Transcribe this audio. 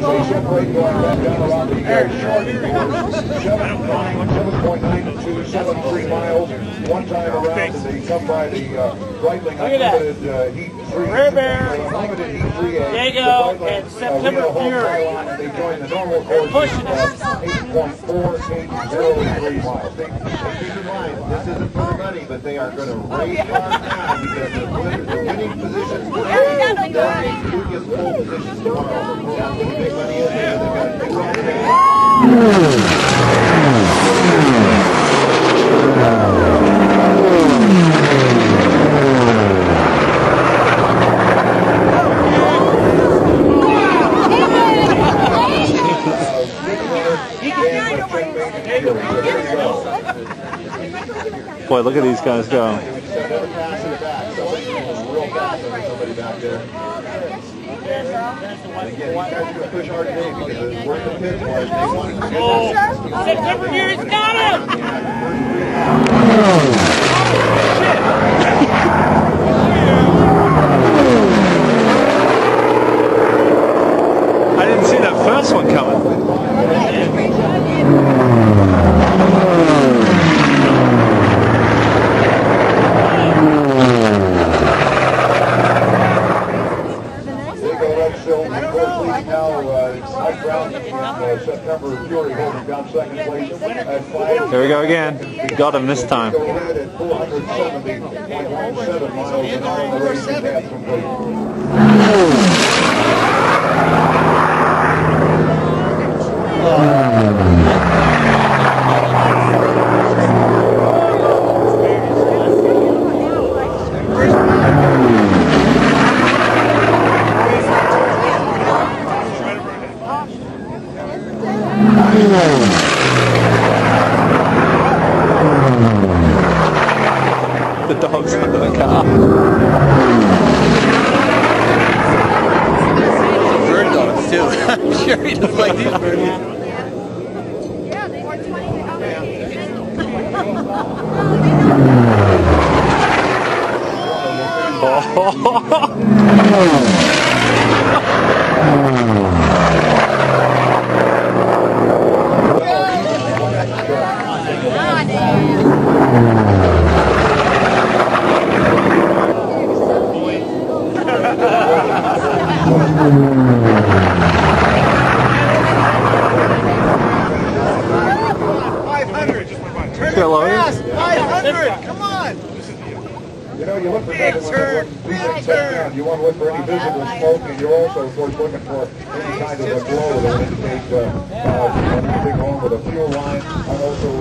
uh, seven three miles. One time around, they come by the uh, uh, Heat Three. Uh, Heat Three A. And September pushing uh, three miles. Keep in mind, this isn't money, but they are going to raise cars now because the win- the winning positions today, who gets pole positions tomorrow. That's what the big money is, and they've got to take off. Boy, look at these guys go. We just have never pass in the back. Somebody real fast over somebody back there. And again, these guys are going to push hard today because we're in the pits wise. They want to Oh, September Fury's got him! I didn't see that first one coming. They go right still. Of course, leading now, uh, Mike Brown, uh, September Fury holding down second place at five. Here we go again. Got him this time. Go ahead at 470.17 miles an hour. The race is half complete. The dog's under the car. bird dogs too. I'm sure he doesn't like these birds. Still You know, you look for big turn, big turn. You want to look for any visible smoke, and you're also, of course, looking for any kind of a glow that would indicate uh, uh, anything wrong with a fuel line. I'm also watching.